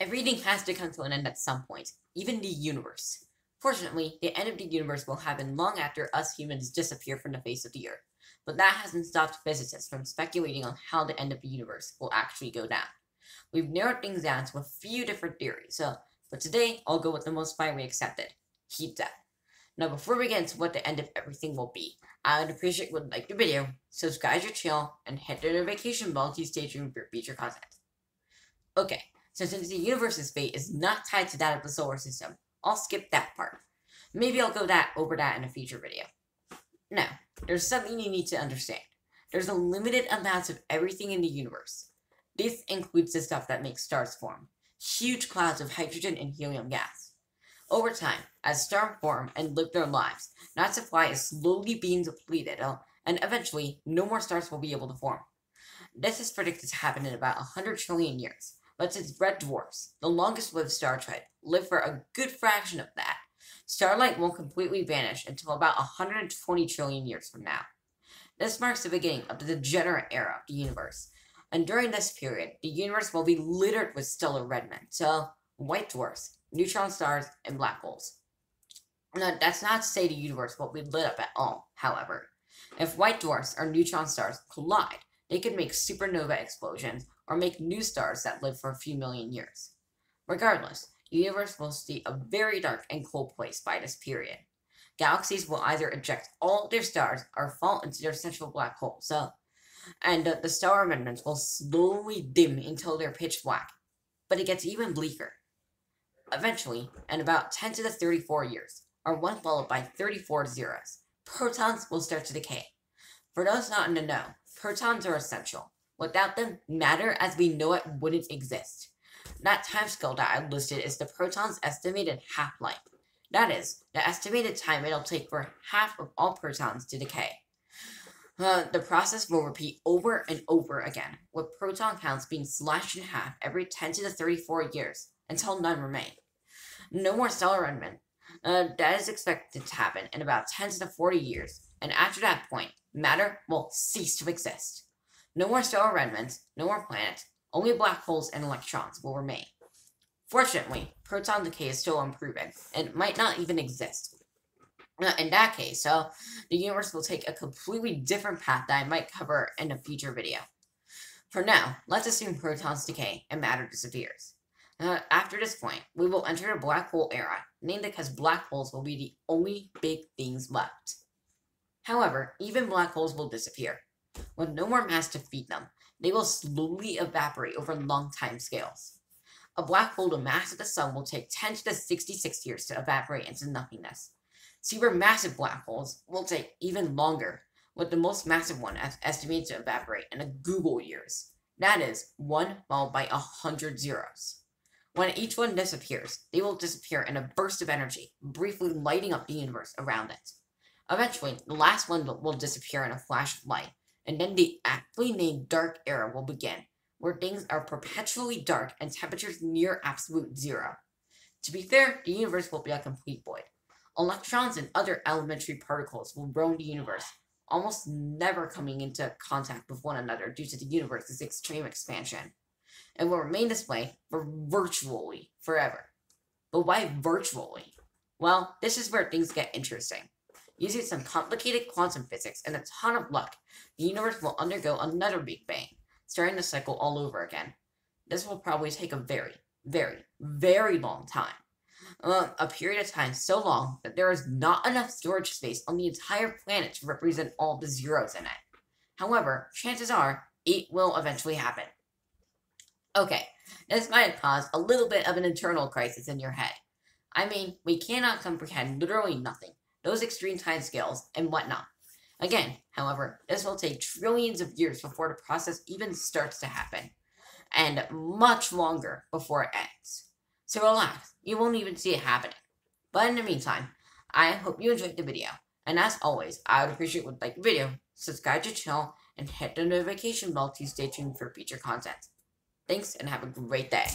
Everything has to come to an end at some point, even the universe. Fortunately, the end of the universe will happen long after us humans disappear from the face of the earth, but that hasn't stopped physicists from speculating on how the end of the universe will actually go down. We've narrowed things down to a few different theories, so but today I'll go with the most widely accepted, heat death. Now before we get into what the end of everything will be, I would appreciate would like the video, subscribe to your channel, and hit the notification bell to stay tuned for future content. Okay, so since the universe's fate is not tied to that of the solar system, I'll skip that part. Maybe I'll go that over that in a future video. Now, there's something you need to understand. There's a limited amount of everything in the universe. This includes the stuff that makes stars form, huge clouds of hydrogen and helium gas. Over time, as stars form and live their lives, that supply is slowly being depleted, uh, and eventually, no more stars will be able to form. This is predicted to happen in about 100 trillion years, but since red dwarfs, the longest lived star type, live for a good fraction of that, starlight won't completely vanish until about 120 trillion years from now. This marks the beginning of the degenerate era of the universe, and during this period, the universe will be littered with stellar remnants, so white dwarfs, neutron stars, and black holes. Now, that's not to say the universe won't be lit up at all, however. If white dwarfs or neutron stars collide, they could make supernova explosions or make new stars that live for a few million years. Regardless, the universe will stay a very dark and cold place by this period. Galaxies will either eject all their stars or fall into their central black hole, so, and uh, the star remnants will slowly dim until they're pitch black. But it gets even bleaker. Eventually, in about 10 to the 34 years, or 1 followed by 34 zeros, protons will start to decay. For those not in the know, protons are essential. Without them, matter as we know it wouldn't exist. That timescale that I listed is the proton's estimated half-life. That is, the estimated time it'll take for half of all protons to decay. Uh, the process will repeat over and over again, with proton counts being slashed in half every 10 to the 34 years, until none remain. No more stellar remnant. Uh, that is expected to happen in about 10 to the 40 years, and after that point, matter will cease to exist. No more stellar remnants, no more planets, only black holes and electrons will remain. Fortunately, proton decay is still unproven, and might not even exist. In that case, so the universe will take a completely different path that I might cover in a future video. For now, let's assume protons decay and matter disappears. Uh, after this point, we will enter the black hole era, named because black holes will be the only big things left. However, even black holes will disappear, with no more mass to feed them, they will slowly evaporate over long time scales. A black hole the mass of the sun will take 10 to the 66 years to evaporate into nothingness. Supermassive black holes will take even longer, with the most massive one estimated to evaporate in a googol years. That is, 1 followed by a 100 zeros. When each one disappears, they will disappear in a burst of energy, briefly lighting up the universe around it. Eventually, the last one will disappear in a flash of light, and then the aptly named dark era will begin, where things are perpetually dark and temperatures near absolute zero. To be fair, the universe will be a complete void. Electrons and other elementary particles will roam the universe, almost never coming into contact with one another due to the universe's extreme expansion, and will remain this way for virtually forever. But why virtually? Well, this is where things get interesting. Using some complicated quantum physics and a ton of luck, the universe will undergo another Big Bang, starting the cycle all over again. This will probably take a very, very, very long time. Uh, a period of time so long that there is not enough storage space on the entire planet to represent all the zeros in it. However, chances are, it will eventually happen. Okay, this might cause a little bit of an internal crisis in your head. I mean, we cannot comprehend literally nothing those extreme timescales, and whatnot. Again, however, this will take trillions of years before the process even starts to happen, and much longer before it ends. So relax, you won't even see it happening. But in the meantime, I hope you enjoyed the video, and as always, I would appreciate would like the video, subscribe to channel, and hit the notification bell to stay tuned for future content. Thanks, and have a great day.